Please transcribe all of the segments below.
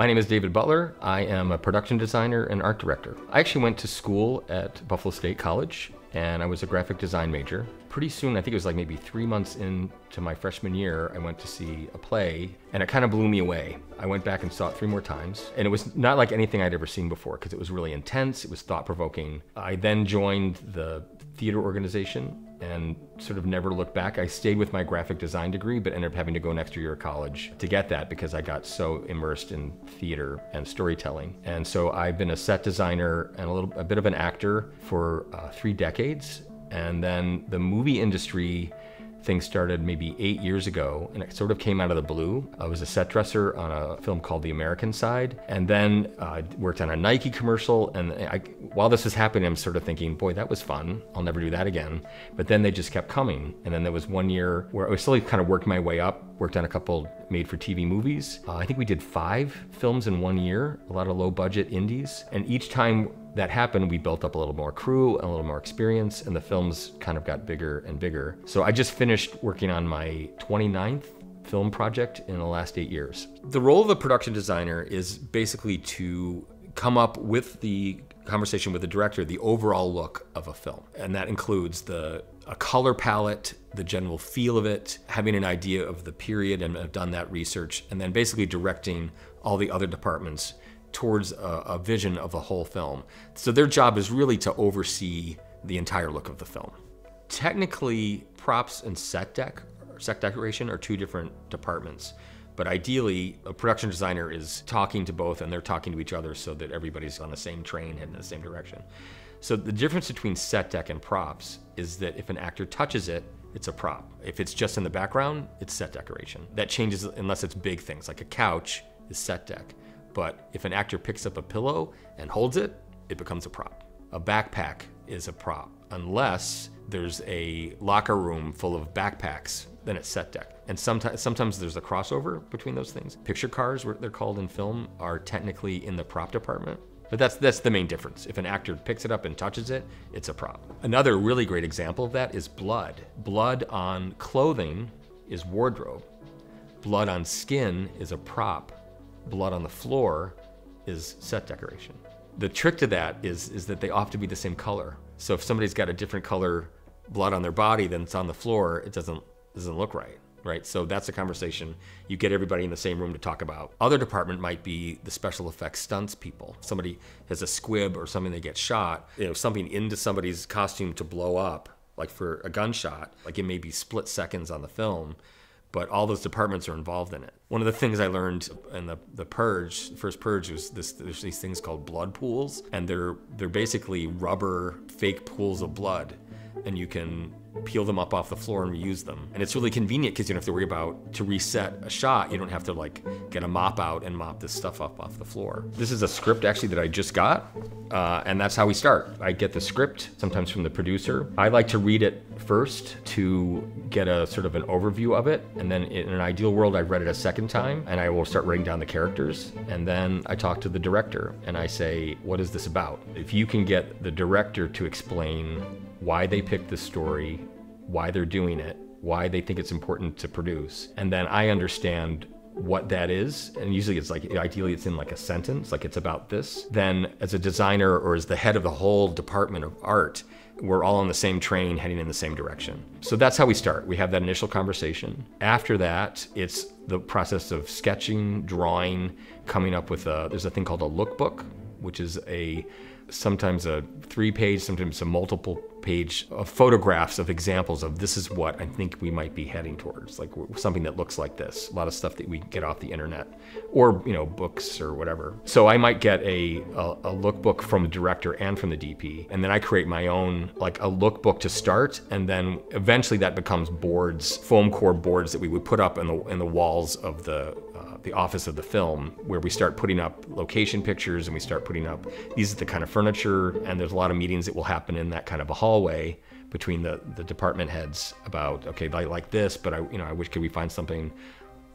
My name is David Butler. I am a production designer and art director. I actually went to school at Buffalo State College and I was a graphic design major. Pretty soon, I think it was like maybe three months into my freshman year, I went to see a play and it kind of blew me away. I went back and saw it three more times and it was not like anything I'd ever seen before because it was really intense, it was thought provoking. I then joined the theater organization and sort of never looked back. I stayed with my graphic design degree, but ended up having to go an extra year of college to get that because I got so immersed in theater and storytelling. And so I've been a set designer and a little a bit of an actor for uh, three decades. And then the movie industry thing started maybe eight years ago, and it sort of came out of the blue. I was a set dresser on a film called The American Side, and then I uh, worked on a Nike commercial. And I, while this was happening, I'm sort of thinking, boy, that was fun. I'll never do that again. But then they just kept coming. And then there was one year where I was still kind of working my way up, worked on a couple made for TV movies. Uh, I think we did five films in one year, a lot of low budget indies. And each time that happened, we built up a little more crew a little more experience, and the films kind of got bigger and bigger. So I just finished working on my 29th film project in the last eight years. The role of a production designer is basically to come up with the conversation with the director the overall look of a film and that includes the a color palette the general feel of it having an idea of the period and have done that research and then basically directing all the other departments towards a, a vision of the whole film. So their job is really to oversee the entire look of the film. Technically, props and set deck, set decoration are two different departments. But ideally, a production designer is talking to both and they're talking to each other so that everybody's on the same train heading in the same direction. So the difference between set deck and props is that if an actor touches it, it's a prop. If it's just in the background, it's set decoration. That changes unless it's big things, like a couch is set deck. But if an actor picks up a pillow and holds it, it becomes a prop. A backpack is a prop, unless there's a locker room full of backpacks, then it's set deck. And sometimes, sometimes there's a crossover between those things. Picture cars, what they're called in film, are technically in the prop department. But that's, that's the main difference. If an actor picks it up and touches it, it's a prop. Another really great example of that is blood. Blood on clothing is wardrobe. Blood on skin is a prop blood on the floor is set decoration. The trick to that is, is that they often be the same color. So if somebody's got a different color blood on their body than it's on the floor, it doesn't, doesn't look right right? So that's a conversation you get everybody in the same room to talk about. Other department might be the special effects stunts people. Somebody has a squib or something they get shot, you know, something into somebody's costume to blow up, like for a gunshot, like it may be split seconds on the film but all those departments are involved in it. One of the things I learned in the, the purge, the first purge was this there's these things called blood pools and they're they're basically rubber fake pools of blood and you can peel them up off the floor and reuse them. And it's really convenient because you don't have to worry about to reset a shot. You don't have to like get a mop out and mop this stuff up off the floor. This is a script actually that I just got, uh, and that's how we start. I get the script sometimes from the producer. I like to read it first to get a sort of an overview of it, and then in an ideal world, I've read it a second time, and I will start writing down the characters, and then I talk to the director and I say, "What is this about?" If you can get the director to explain why they picked the story, why they're doing it, why they think it's important to produce. And then I understand what that is, and usually it's like ideally it's in like a sentence, like it's about this. Then as a designer or as the head of the whole department of art, we're all on the same train heading in the same direction. So that's how we start. We have that initial conversation. After that, it's the process of sketching, drawing, coming up with a there's a thing called a lookbook, which is a sometimes a three page, sometimes a multiple page of photographs of examples of this is what I think we might be heading towards, like something that looks like this. A lot of stuff that we get off the internet or, you know, books or whatever. So I might get a, a, a lookbook from the director and from the DP, and then I create my own, like a lookbook to start, and then eventually that becomes boards, foam core boards that we would put up in the, in the walls of the the office of the film, where we start putting up location pictures and we start putting up these are the kind of furniture, and there's a lot of meetings that will happen in that kind of a hallway between the, the department heads about okay, I like this, but I you know I wish could we find something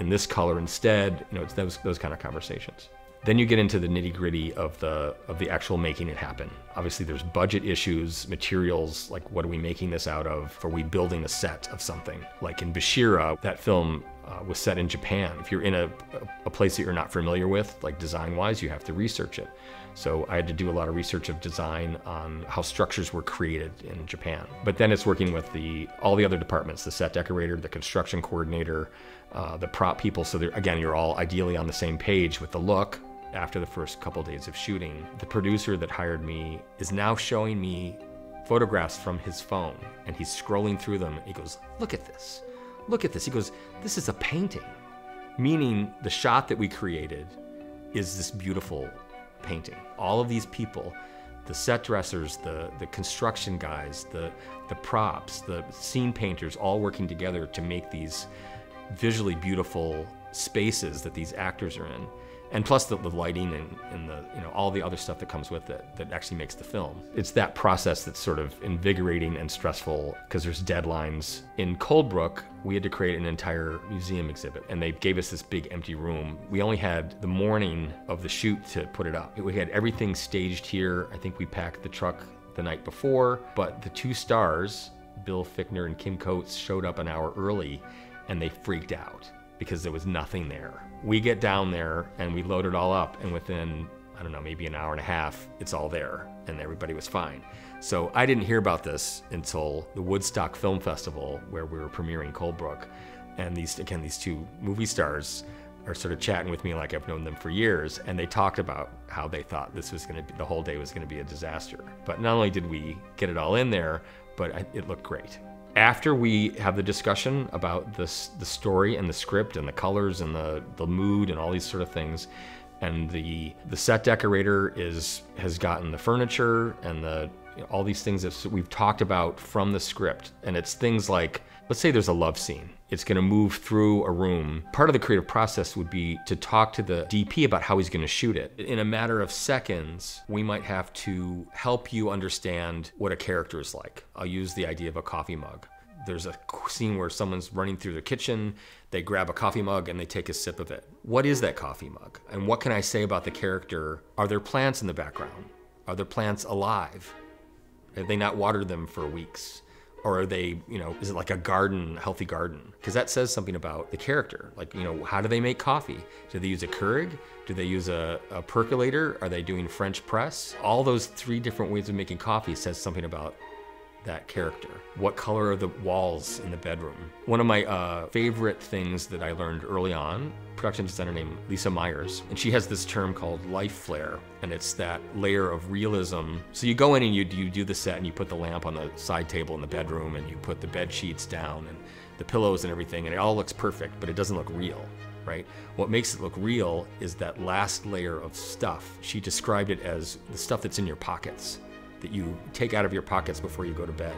in this color instead. You know, it's those those kind of conversations. Then you get into the nitty gritty of the of the actual making it happen. Obviously, there's budget issues, materials, like what are we making this out of? Are we building a set of something? Like in Bashira, that film uh, was set in Japan. If you're in a, a place that you're not familiar with, like design wise, you have to research it. So I had to do a lot of research of design on how structures were created in Japan. But then it's working with the all the other departments, the set decorator, the construction coordinator, uh, the prop people. So again, you're all ideally on the same page with the look. After the first couple days of shooting, the producer that hired me is now showing me photographs from his phone, and he's scrolling through them. He goes, "Look at this." Look at this. He goes, this is a painting. Meaning the shot that we created is this beautiful painting. All of these people, the set dressers, the, the construction guys, the, the props, the scene painters, all working together to make these visually beautiful spaces that these actors are in and plus the, the lighting and, and, the you know all the other stuff that comes with it that actually makes the film. It's that process that's sort of invigorating and stressful because there's deadlines. In Cold Brook we had to create an entire museum exhibit and they gave us this big empty room. We only had the morning of the shoot to put it up. We had everything staged here. I think we packed the truck the night before but the two stars Bill Fichtner and kim coates showed up an hour early and they freaked out because there was nothing there we get down there and we load it all up, and within, I don't know, maybe an hour and a half, it's all there, and everybody was fine. So I didn't hear about this until the Woodstock Film Festival, where we were premiering Cold Brook. And these, again, these two movie stars are sort of chatting with me like I've known them for years, and they talked about how they thought this was going to be the whole day was going to be a disaster. But not only did we get it all in there, but it looked great after we have the discussion about this, the story and the script and the colors and the, the mood and all these sort of things, and the the set decorator is has gotten the furniture and the you know, all these things that we've talked about from the script, and it's things like let's say there's a love scene. It's going to move through a room. Part of the creative process would be to talk to the DP about how he's going to shoot it. In a matter of seconds, we might have to help you understand what a character is like. I'll use the idea of a coffee mug. There's a scene where someone's running through the kitchen, they grab a coffee mug and they take a sip of it. What is that coffee mug? And what can I say about the character? Are there plants in the background? Are there plants alive? Have they not watered them for weeks? Or are they you know is it like a garden healthy garden? Because that says something about the character. Like you know how do they make coffee? Do they use a keurig? Do they use a, a, percolator? Are they doing french press? All those three different ways of making coffee says something about that character? What color are the walls in the bedroom? One of my uh, favorite things that I learned early on, production designer named Lisa Myers, and she has this term called life flare, and it's that layer of realism. So you go in and you, you do the set and you put the lamp on the side table in the bedroom and you put the bed sheets down and the pillows and everything, and it all looks perfect, but it doesn't look real. Right? What makes it look real is that last layer of stuff. She described it as the stuff that's in your pockets that you take out of your pockets before you go to bed.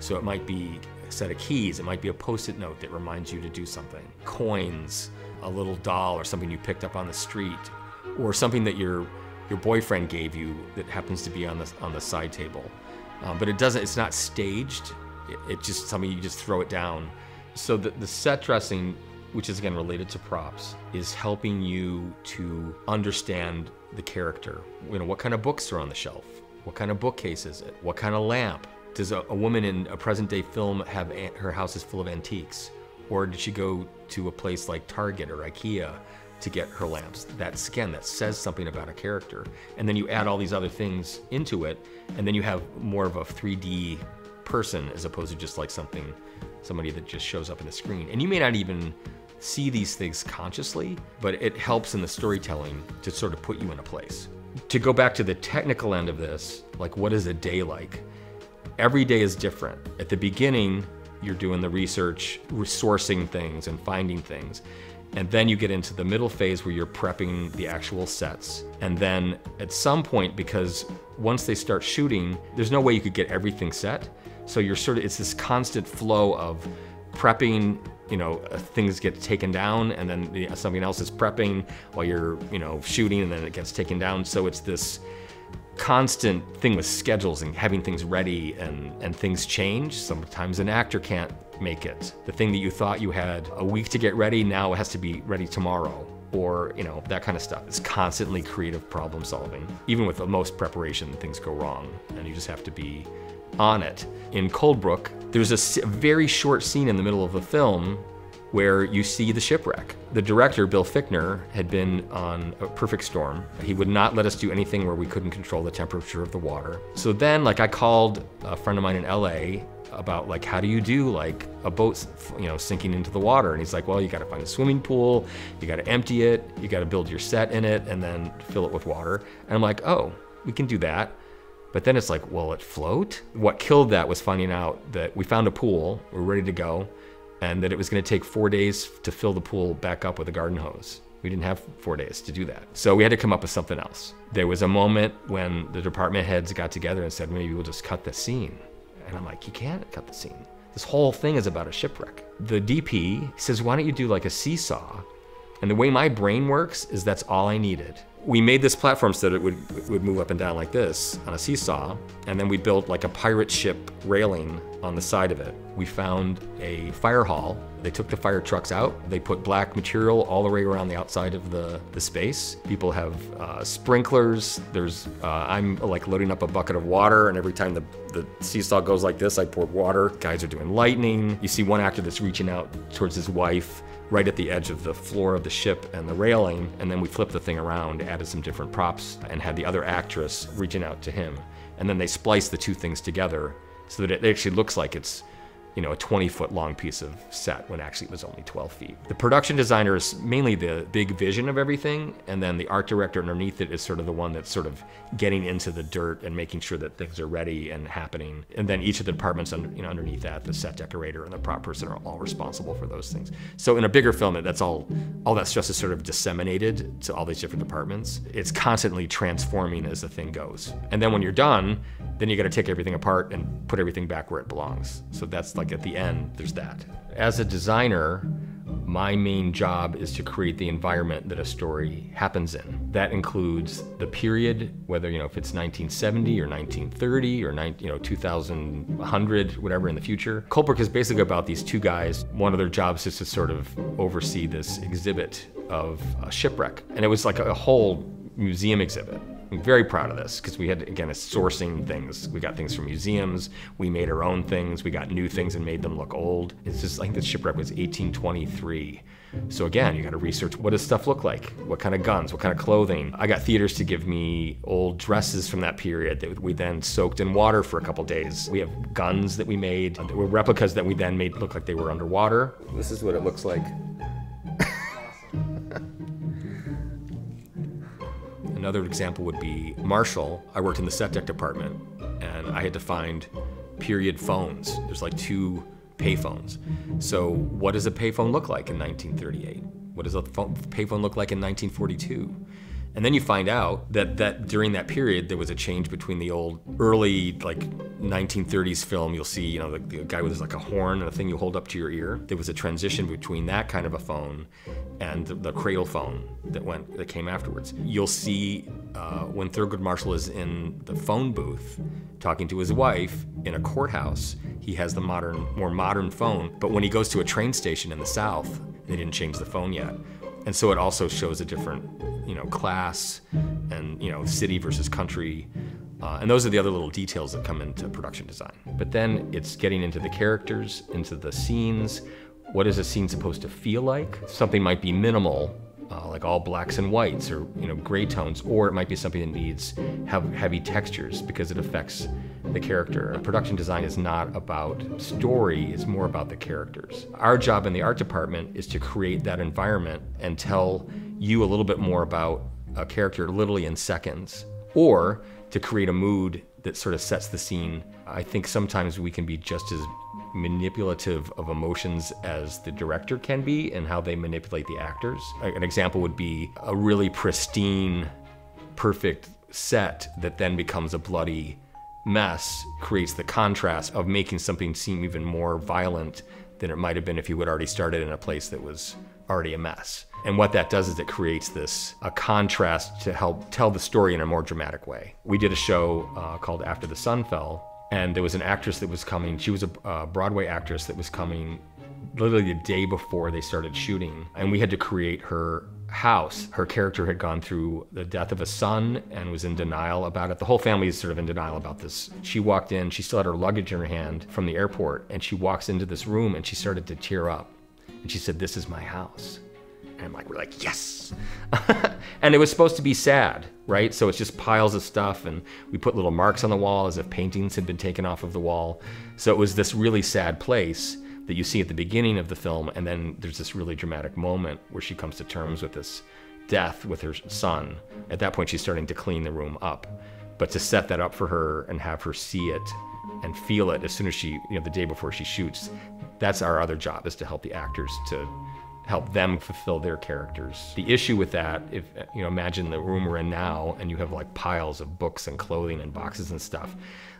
So it might be a set of keys, it might be a post-it note that reminds you to do something, coins, a little doll or something you picked up on the street, or something that your your boyfriend gave you that happens to be on the on the side table. Um, but it doesn't. It's not staged. It, it's just something you just throw it down. So the, the set dressing, which is again related to props, is helping you to understand the character. You know what kind of books are on the shelf what kind of bookcase is it? What kind of lamp? Does a, a woman in a present day film have an, her house is full of antiques? Or did she go to a place like Target or IKEA to get her lamps? That skin that says something about a character. And then you add all these other things into it, and then you have more of a 3D person as opposed to just like something, somebody that just shows up in the screen. And you may not even see these things consciously, but it helps in the storytelling to sort of put you in a place to go back to the technical end of this, like what is a day like? Every day is different. At the beginning, you're doing the research, resourcing things and finding things. And then you get into the middle phase where you're prepping the actual sets. And then at some point, because once they start shooting, there's no way you could get everything set. So you're sort of, it's this constant flow of prepping you know, uh, things get taken down and then something else is prepping while you're, you know, shooting and then it gets taken down. So it's this constant thing with schedules and having things ready and, and things change. Sometimes an actor can't make it. The thing that you thought you had a week to get ready, now it has to be ready tomorrow or you know that kind of stuff it's constantly creative problem solving even with the most preparation things go wrong and you just have to be on it. In Cold Brook, there's a very short scene in the middle of the film where you see the shipwreck. The director, Bill Fichtner, had been on a perfect storm. He would not let us do anything where we couldn't control the temperature of the water. So then, like, I called a friend of mine in LA about like how do you do like a boat you know sinking into the water and he's like well you got to find a swimming pool you got to empty it you got to build your set in it and then fill it with water and i'm like oh we can do that but then it's like will it float what killed that was finding out that we found a pool we're ready to go and that it was going to take four days to fill the pool back up with a garden hose we didn't have four days to do that. So we had to come up with something else. There was a moment when the department heads got together and said, maybe we'll just cut the scene. And I'm like, you can't cut the scene. This whole thing is about a shipwreck. The DP says, why don't you do like a seesaw? And the way my brain works is that's all I needed. We made this platform so that it would, would move up and down like this on a seesaw. And then we built like a pirate ship railing on the side of it. We found a fire hall. They took the fire trucks out. They put black material all the way around the outside of the, the space. People have uh, sprinklers. There's, uh, I'm like loading up a bucket of water and every time the, the seesaw goes like this, I pour water. Guys are doing lightning. You see one actor that's reaching out towards his wife right at the edge of the floor of the ship and the railing, and then we flipped the thing around, added some different props, and had the other actress reaching out to him. And then they spliced the two things together so that it actually looks like it's you know, a 20 foot long piece of set when actually it was only 12 feet. The production designer is mainly the big vision of everything, and then the art director underneath it is sort of the one that's sort of getting into the dirt and making sure that things are ready and happening. And then each of the departments under, you know, underneath that, the set decorator and the prop person are all responsible for those things. So in a bigger film, that's all, all that stress is sort of disseminated to all these different departments. It's constantly transforming as the thing goes. And then when you're done, then you got to take everything apart and put everything back where it belongs. So that's like at the end, there's that. As a designer, my main job is to create the environment that a story happens in. That includes the period, whether you know if it's 1970 or 1930 or 19, you know 2100, whatever in the future. Cold Brook is basically about these two guys. One of their jobs is to sort of oversee this exhibit of a shipwreck, and it was like a whole museum exhibit. I'm very proud of this because we had, again, a sourcing things. We got things from museums. We made our own things. We got new things and made them look old. It's just, I think the shipwreck was 1823. So again, you got to research what does stuff look like? What kind of guns? What kind of clothing? I got theaters to give me old dresses from that period that we then soaked in water for a couple days. We have guns that we made. There were replicas that we then made look like they were underwater. This is what it looks like Another example would be Marshall. I worked in the deck department and I had to find period phones. There's like two payphones. So what does a payphone look like in 1938? What does a payphone look like in 1942? And then you find out that, that during that period, there was a change between the old early like 1930s film. You'll see, you know, the, the guy with like a horn and a thing you hold up to your ear. There was a transition between that kind of a phone and the, the cradle phone that went that came afterwards. You'll see uh, when Thurgood Marshall is in the phone booth talking to his wife in a courthouse. He has the modern, more modern phone. But when he goes to a train station in the South, they didn't change the phone yet. And so it also shows a different, you know, class and, you know, city versus country. Uh, and those are the other little details that come into production design. But then it's getting into the characters, into the scenes. What is a scene supposed to feel like? Something might be minimal, uh, like all blacks and whites or you know gray tones, or it might be something that needs have heavy textures because it affects the character. Production design is not about story, it's more about the characters. Our job in the art department is to create that environment and tell you a little bit more about a character literally in seconds, or to create a mood that sort of sets the scene. I think sometimes we can be just as manipulative of emotions as the director can be and how they manipulate the actors. An example would be a really pristine, perfect set that then becomes a bloody mess creates the contrast of making something seem even more violent than it might have been if you had already started in a place that was already a mess. And what that does is it creates this a contrast to help tell the story in a more dramatic way. We did a show uh, called After the Sun Fell, and there was an actress that was coming. She was a uh, Broadway actress that was coming literally the day before they started shooting, and we had to create her house. Her character had gone through the death of a son and was in denial about it. The whole family is sort of in denial about this. She walked in, she still had her luggage in her hand from the airport, and she walks into this room and she started to tear up And she said, This is my house. And like, we're like, yes. and it was supposed to be sad, right? So it's just piles of stuff, and we put little marks on the wall as if paintings had been taken off of the wall. So it was this really sad place that you see at the beginning of the film, and then there's this really dramatic moment where she comes to terms with this death with her son. At that point, she's starting to clean the room up. But to set that up for her and have her see it and feel it as soon as she, you know, the day before she shoots, that's our other job is to help the actors to help them fulfill their characters. The issue with that, if you know, imagine the room we're in now and you have like piles of books and clothing and boxes and stuff,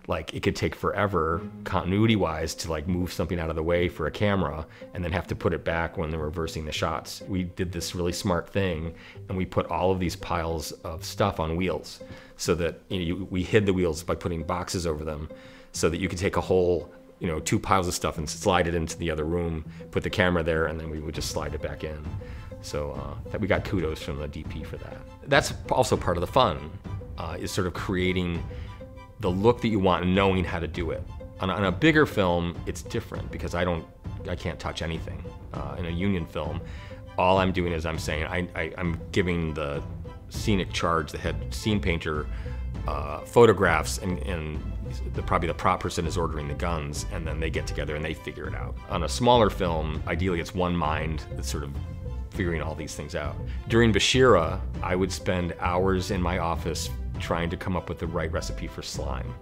like it could take forever continuity wise to like move something out of the way for a camera and then have to put it back when they're reversing the shots. We did this really smart thing and we put all of these piles of stuff on wheels so that you know, you, we hid the wheels by putting boxes over them so that you could take a whole you know, two piles of stuff and slide it into the other room, put the camera there, and then we would just slide it back in. So uh, we got kudos from the DP for that. That's also part of the fun, uh, is sort of creating the look that you want and knowing how to do it. On, on a bigger film, it's different because I don't, I can't touch anything. Uh, in a union film, all I'm doing is I'm saying I, I, I'm giving the scenic charge, the head scene painter, uh, photographs and, and the, probably the prop person is ordering the guns and then they get together and they figure it out. On a smaller film, ideally it's one mind that's sort of figuring all these things out. During Bashira, I would spend hours in my office trying to come up with the right recipe for slime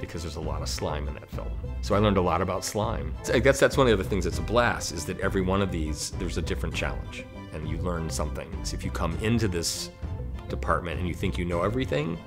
because there's a lot of slime in that film. So I learned a lot about slime. I guess that's one of the things that's a blast is that every one of these, there's a different challenge and you learn something. So if you come into this department and you think you know everything,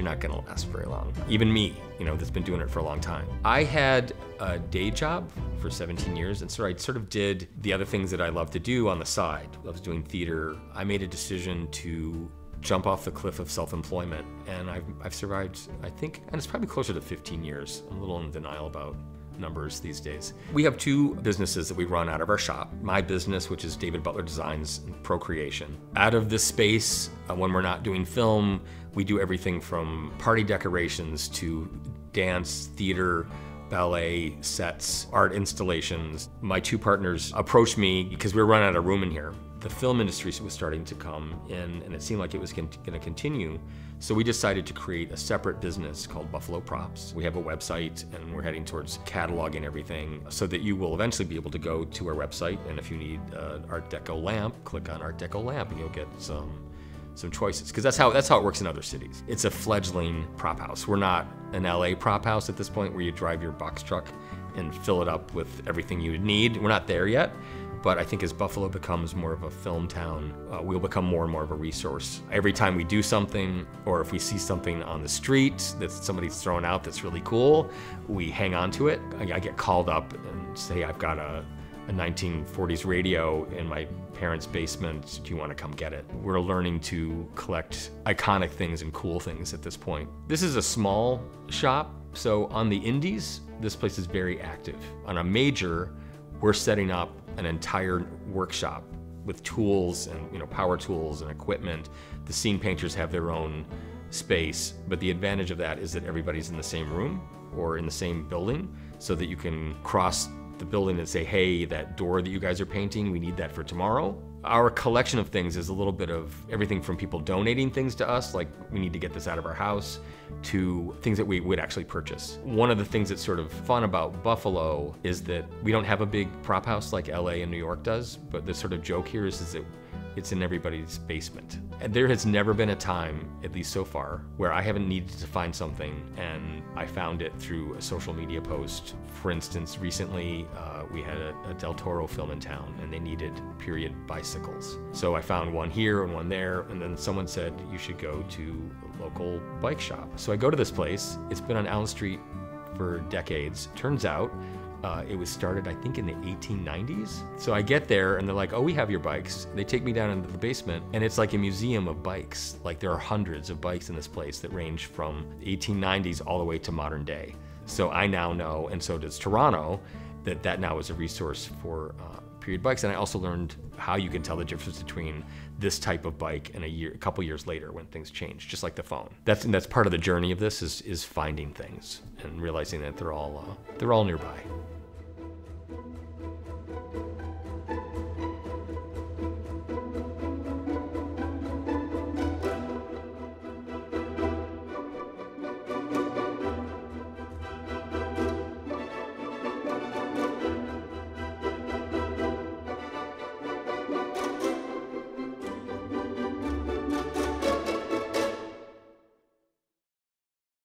you're not gonna last very long. Even me, you know, that's been doing it for a long time. I had a day job for 17 years, and so I sort of did the other things that I love to do on the side. I was doing theater. I made a decision to jump off the cliff of self-employment, and I've, I've survived, I think, and it's probably closer to 15 years. I'm a little in denial about numbers these days. We have two businesses that we run out of our shop. My business, which is David Butler Designs and Procreation. Out of this space, uh, when we're not doing film, we do everything from party decorations to dance, theater, ballet sets, art installations. My two partners approached me because we were running out of room in here. The film industry was starting to come in and it seemed like it was going to continue. So we decided to create a separate business called Buffalo Props. We have a website and we're heading towards cataloging everything so that you will eventually be able to go to our website and if you need an Art Deco lamp, click on Art Deco lamp and you'll get some some choices because that's how that's how it works in other cities. It's a fledgling prop house. We're not an LA prop house at this point where you drive your box truck and fill it up with everything you need. We're not there yet, but I think as Buffalo becomes more of a film town, uh, we'll become more and more of a resource. Every time we do something, or if we see something on the street that somebody's thrown out that's really cool, we hang on to it. I, I get called up and say, I've got a a 1940s radio in my parents' basement. Do you want to come get it? We're learning to collect iconic things and cool things at this point. This is a small shop, so on the indies, this place is very active. On a major, we're setting up an entire workshop with tools and you know power tools and equipment. The scene painters have their own space, but the advantage of that is that everybody's in the same room or in the same building so that you can cross the building and say, hey, that door that you guys are painting, we need that for tomorrow. Our collection of things is a little bit of everything from people donating things to us, like we need to get this out of our house, to things that we would actually purchase. One of the things that's sort of fun about Buffalo is that we don't have a big prop house like LA and New York does, but the sort of joke here is, is that it's in everybody's basement. And there has never been a time, at least so far, where I haven't needed to find something and I found it through a social media post. For instance, recently uh, we had a, a, Del Toro film in town and they needed period bicycles. So I found one here and one there, and then someone said you should go to a local bike shop. So I go to this place. It's been on Allen Street for decades. Turns out uh, it was started, I think, in the 1890s. So I get there and they're like, oh, we have your bikes. They take me down into the basement and it's like a museum of bikes. Like there are hundreds of bikes in this place that range from 1890s all the way to modern day. So I now know, and so does Toronto, that that now is a resource for uh, period bikes. And I also learned how you can tell the difference between this type of bike and a year, a couple years later when things change, just like the phone. That's that's part of the journey of this is is finding things and realizing that they're all uh, they're all nearby.